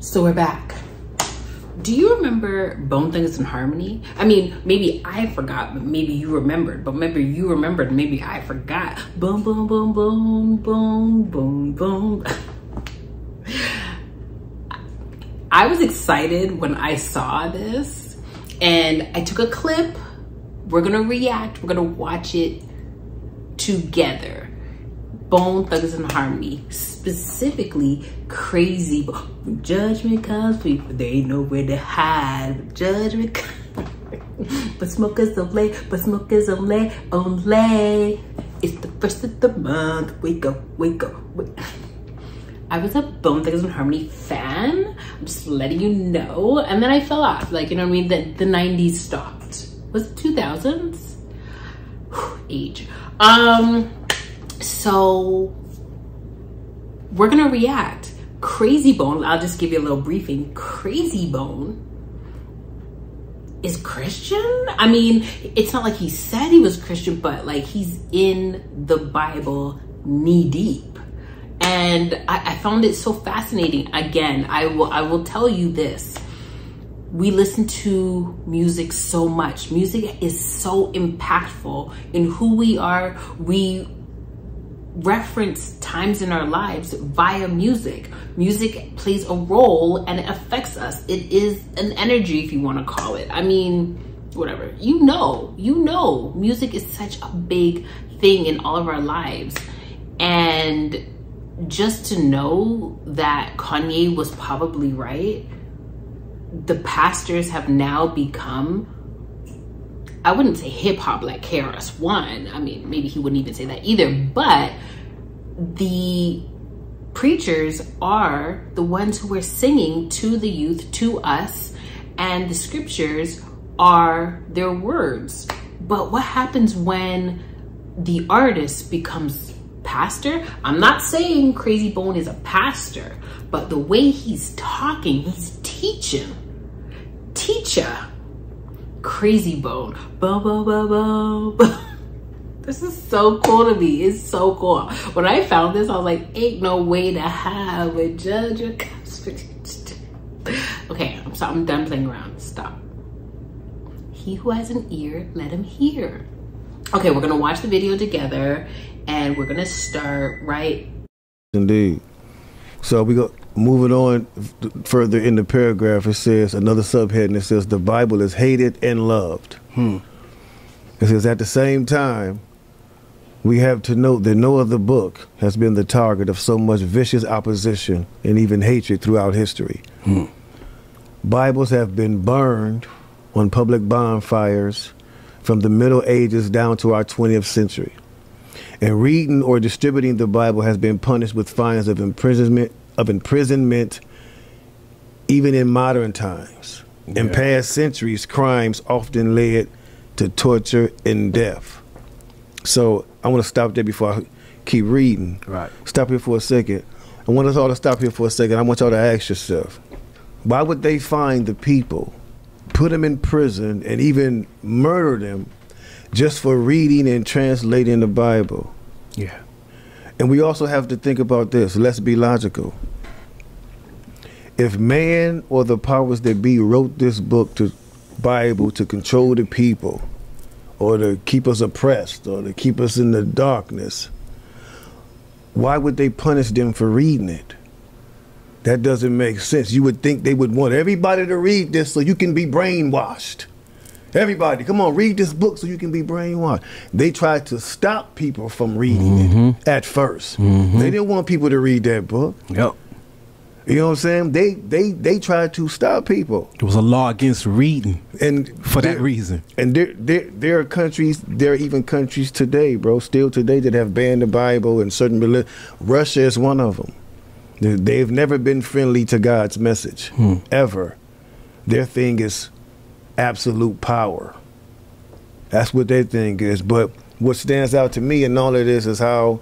So we're back. Do you remember Bone Thugs and Harmony? I mean, maybe I forgot, but maybe you remembered. But maybe you remembered, maybe I forgot. Boom, boom, boom, boom, boom, boom, boom. I was excited when I saw this and I took a clip. We're gonna react, we're gonna watch it together. Bone Thugs and Harmony, specifically Krayzie judgment comes, people, they ain't nowhere to hide. Judgment comes, but smokers only, but smokers only, only. It's the first of the month, wake up, wake up, wake I was a Bone Thugs and Harmony fan. I'm just letting you know. And then I fell off. Like, you know what I mean? The, the 90s stopped. Was it 2000s? Age. Um, so we're gonna react. Krayzie Bone, I'll just give you a little briefing. Krayzie Bone is Christian. I mean, it's not like he said he was Christian, but like he's in the Bible knee deep. And I, I found it so fascinating. Again, I will I will tell you this. We listen to music so much. Music is so impactful in who we are. We reference times in our lives via music. Music plays a role and it affects us. It is an energy, if you want to call it. I mean, whatever. You know, you know, music is such a big thing in all of our lives. And just to know that Kanye was probably right, the pastors have now become I wouldn't say hip hop like KRS One. I mean, maybe he wouldn't even say that either, but the preachers are the ones who are singing to the youth, to us, and the scriptures are their words. But what happens when the artist becomes pastor? I'm not saying Krayzie Bone is a pastor, but the way he's talking, he's teaching. Teacher. Krayzie Bone. Bo, bo, bo, bo, bo. This is so cool to me. It's so cool. When I found this, I was like, ain't no way to have a judge or Okay, so, I'm done playing around. Stop. He who has an ear, let him hear. Okay, we're gonna watch the video together and we're gonna start right. Indeed. So we go moving on further in the paragraph. It says another subheading. It says the Bible is hated and loved. Hmm. It says at the same time, we have to note that no other book has been the target of so much vicious opposition and even hatred throughout history. Hmm. Bibles have been burned on public bonfires from the Middle Ages down to our 20th century. And reading or distributing the Bible has been punished with fines of imprisonment of imprisonment even in modern times. Yeah. In past centuries, crimes often led to torture and death. So I want to stop there before I keep reading. Right. Stop here for a second. I want us all to stop here for a second. I want y'all to ask yourself, why would they find the people, put them in prison, and even murder them just for reading and translating the Bible? Yeah. And we also have to think about this. Let's be logical. If man or the powers that be wrote this book to Bible to control the people, or to keep us oppressed or to keep us in the darkness, why would they punish them for reading it? That doesn't make sense. You would think they would want everybody to read this so you can be brainwashed. Everybody, come on, read this book so you can be brainwashed. They tried to stop people from reading mm-hmm. it at 1st mm-hmm. They didn't want people to read that book. Yep. You know what I'm saying? They they they tried to stop people. It was a law against reading, and for that reason. And there, there there are countries, there are even countries today, bro, still today that have banned the Bible and certain religion. Russia is one of them. They've never been friendly to God's message hmm. ever. Their thing is absolute power. That's what their thing is. But what stands out to me in all of this is how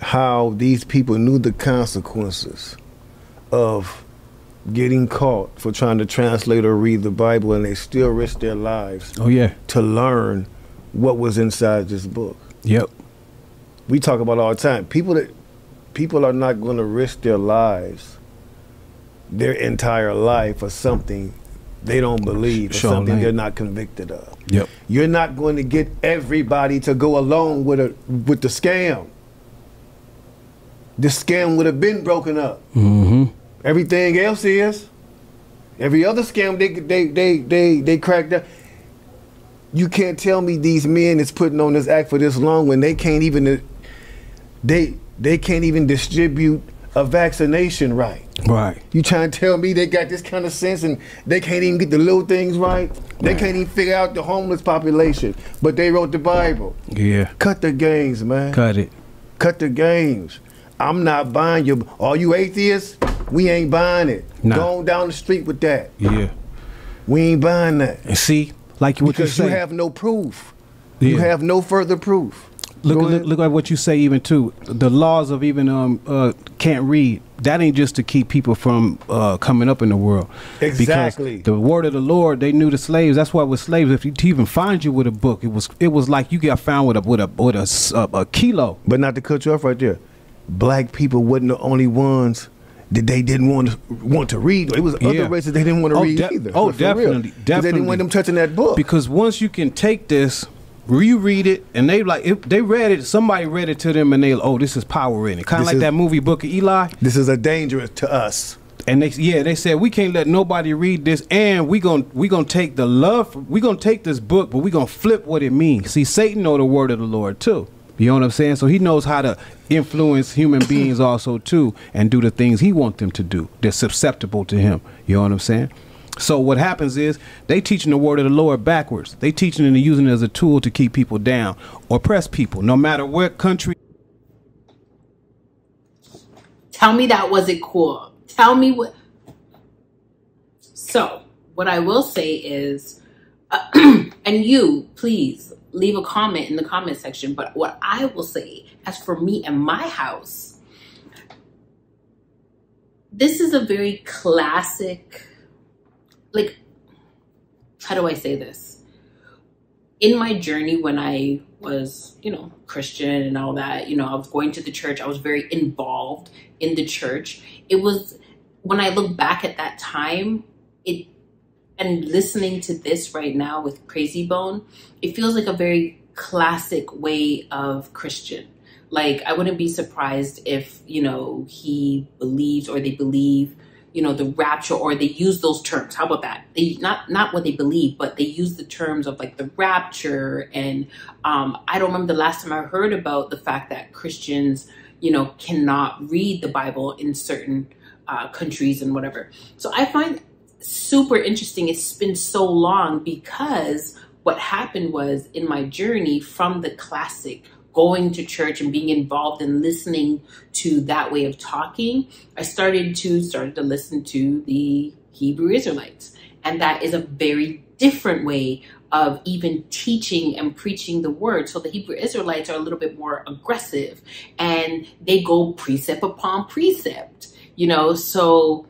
how these people knew the consequences of getting caught for trying to translate or read the Bible and they still risked their lives. Oh yeah. To learn what was inside this book. Yep. We talk about all the time. People that people are not going to risk their lives their entire life for something they don't believe, or Sure, something they're not convicted of. Yep. You're not going to get everybody to go along with a with the scam. The scam would have been broken up. Mm-hmm. Everything else is. Every other scam they they they they they cracked up. You can't tell me these men is putting on this act for this long when they can't even they they can't even distribute a vaccination right. Right. You trying to tell me they got this kind of sense and they can't even get the little things right? They can't even figure out the homeless population, but they wrote the Bible. Yeah. Cut the games, man. Cut it. Cut the games. I'm not buying you. All you atheists, we ain't buying it. Nah. Go on down the street with that. Yeah. We ain't buying that. And see, like what Because you you have no proof. You have no further proof. Look, look, look at what you say even too. The laws of even um uh can't read. That ain't just to keep people from uh coming up in the world. Exactly. Because the word of the Lord, they knew the slaves. That's why with slaves, if you to even find you with a book, it was it was like you got found with a with a with a, a- a kilo. But not to cut you off right there. Black people wasn't the only ones that they didn't want to want to read. It was Yeah. other races they didn't want to Oh, read either. oh, For real. definitely, They didn't want them touching that book. Because once you can take this, reread it, and they like if they read it, somebody read it to them, and they like, oh this is power in it. Kind of like is- that movie Book of Eli. this is a dangerous to us. And they yeah, they said we can't let nobody read this, and we gon' we gonna take the love, we gonna take this book, but we gonna flip what it means. See, Satan know the word of the Lord too. You know what I'm saying? So he knows how to influence human beings also too, and do the things he wants them to do. They're susceptible to him. You know what I'm saying? So what happens is they teaching the word of the Lord backwards. They teaching and using it as a tool to keep people down or press people, no matter what country. Tell me that wasn't cool. Tell me what. So, what I will say is, uh, and you, please leave a comment in the comment section. But what I will say, as for me and my house, this is a very classic, like, how do I say this? In my journey when I was, you know, Christian and all that, you know, I was going to the church, I was very involved in the church. It was when I look back at that time, and listening to this right now with Krayzie Bone, it feels like a very classic way of Christian. Like I wouldn't be surprised if, you know, he believes or they believe, you know, the rapture or they use those terms. How about that? They not not what they believe, but they use the terms of like the rapture and um I don't remember the last time I heard about the fact that Christians you know, cannot read the Bible in certain uh, countries and whatever. So I find super interesting. It's been so long because what happened was in my journey from the classic going to church and being involved and listening to that way of talking, I started to started to listen to the Hebrew Israelites. And that is a very different way of even teaching and preaching the word. So the Hebrew Israelites are a little bit more aggressive and they go precept upon precept, you know. So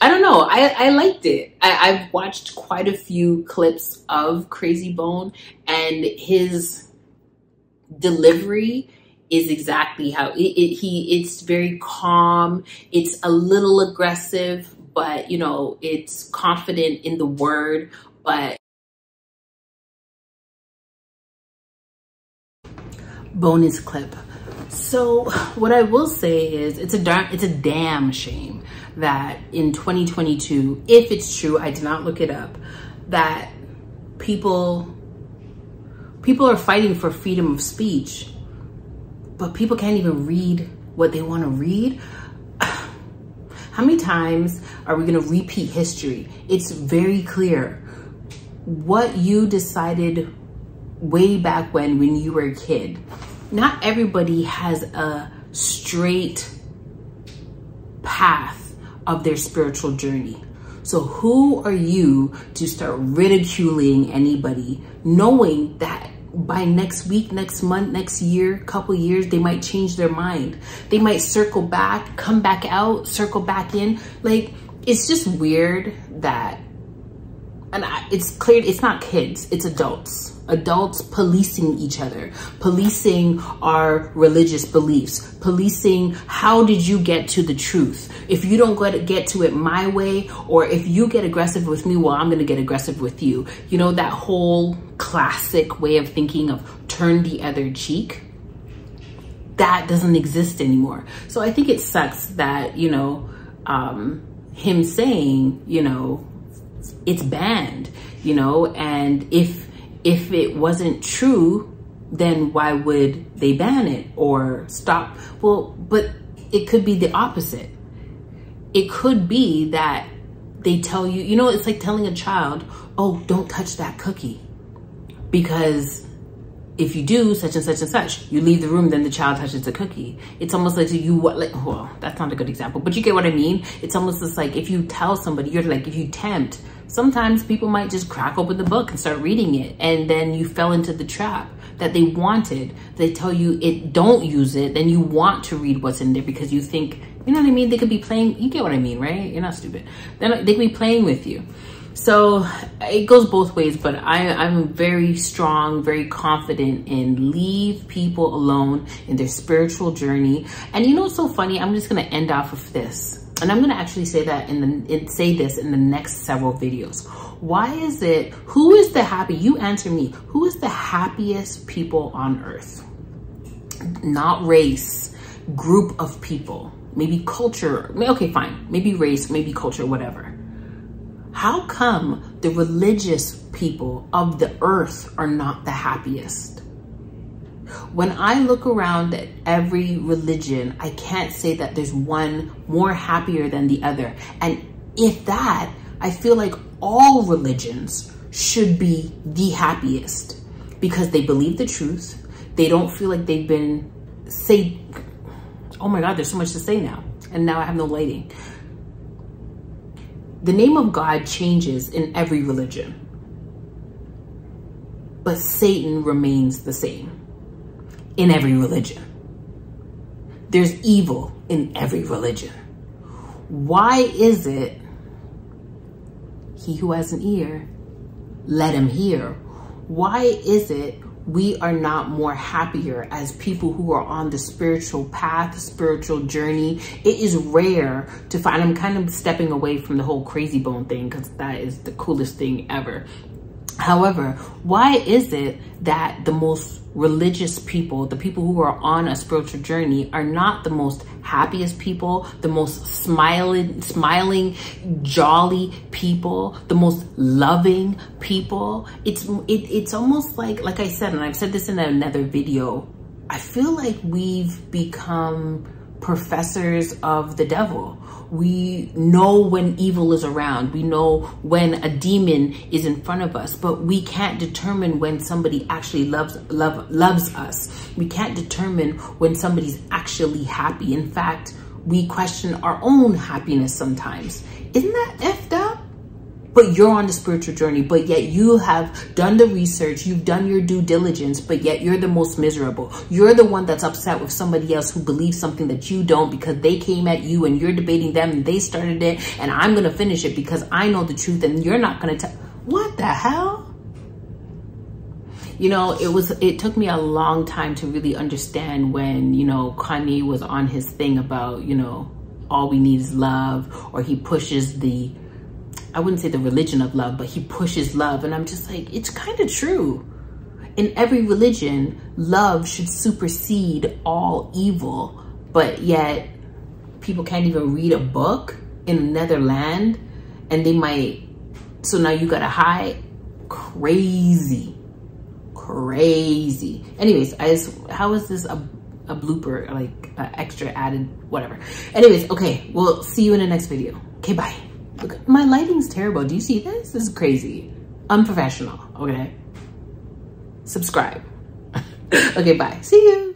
I don't know. I, I liked it. I, I've watched quite a few clips of Krayzie Bone and his delivery is exactly how it, it, he it's very calm it's a little aggressive but you know it's confident in the word but bonus clip so what i will say is it's a darn it's a damn shame that in 2022 if it's true i did not look it up that people people are fighting for freedom of speech but people can't even read what they want to read? How many times are we going to repeat history? It's very clear. What you decided way back when when you were a kid not everybody has a straight path of their spiritual journey so who are you to start ridiculing anybody knowing that by next week, next month, next year, couple years, they might change their mind. They might circle back, come back out, circle back in. Like, it's just weird that and I, it's clear it's not kids, it's adults. Adults policing each other, policing our religious beliefs, policing how did you get to the truth. If you don't get, get to it my way, or if you get aggressive with me, well, I'm gonna get aggressive with you. You know, that whole classic way of thinking of turn the other cheek that doesn't exist anymore. So I think it sucks that, you know, um, him saying, you know, it's banned, you know, and if if it wasn't true, then why would they ban it or stop? Well, but it could be the opposite. It could be that they tell you, you know, it's like telling a child, oh, don't touch that cookie because if you do such and such and such, you leave the room, then the child touches the cookie. It's almost like you what like well, that's not a good example, but you get what I mean. It's almost just like if you tell somebody, you're like if you tempt, sometimes people might just crack open the book and start reading it, and then you fell into the trap that they wanted. They tell you it don't use it, then you want to read what's in there because you think, you know what I mean? They could be playing. You get what I mean, right? You're not stupid. They could be playing with you. So it goes both ways, but I, I'm very strong, very confident in leave people alone in their spiritual journey. And you know what's so funny? I'm just gonna end off with this. And I'm gonna actually say that in the in, say this in the next several videos. Why is it, who is the happy, you answer me, who is the happiest people on earth? Not race, group of people, maybe culture, okay, fine, maybe race, maybe culture, whatever how come the religious people of the earth are not the happiest? When I look around at every religion, I can't say that there's one more happier than the other. And if that, I feel like all religions should be the happiest because they believe the truth. They don't feel like they've been say, oh my God, there's so much to say now. And now I have no lighting the name of God changes in every religion, but Satan remains the same in every religion. There's evil in every religion. Why is it he who has an ear, let him hear? Why is it we are not more happier as people who are on the spiritual path, spiritual journey. It is rare to find, I'm kind of stepping away from the whole Krayzie Bone thing because that is the coolest thing ever. However, why is it that the most religious people, the people who are on a spiritual journey are not the most happiest people, the most smiling, smiling, jolly people, the most loving people? It's, it, it's almost like, like I said, and I've said this in another video, I feel like we've become professors of the devil. We know when evil is around. We know when a demon is in front of us, but we can't determine when somebody actually loves love loves us. We can't determine when somebody's actually happy. In fact, we question our own happiness sometimes. Isn't that effed up? But you're on the spiritual journey, but yet you have done the research, you've done your due diligence, but yet you're the most miserable. You're the one that's upset with somebody else who believes something that you don't because they came at you and you're debating them and they started it and I'm going to finish it because I know the truth and you're not going to tell. What the hell? you know, it was, it took me a long time to really understand when, you know, Kanye was on his thing about, you know, all we need is love, or he pushes the I wouldn't say the religion of love, but he pushes love. And I'm just like, it's kind of true. In every religion, love should supersede all evil. But yet, people can't even read a book in another land and they might. So now you gotta hide. Crazy. Crazy. Anyways, I just, how is this a, a blooper, like uh, extra added, whatever. Anyways, okay, we'll see you in the next video. Okay, bye. Look, my lighting's terrible. Do you see this? This is crazy. Unprofessional, okay? Subscribe. okay, bye. See you.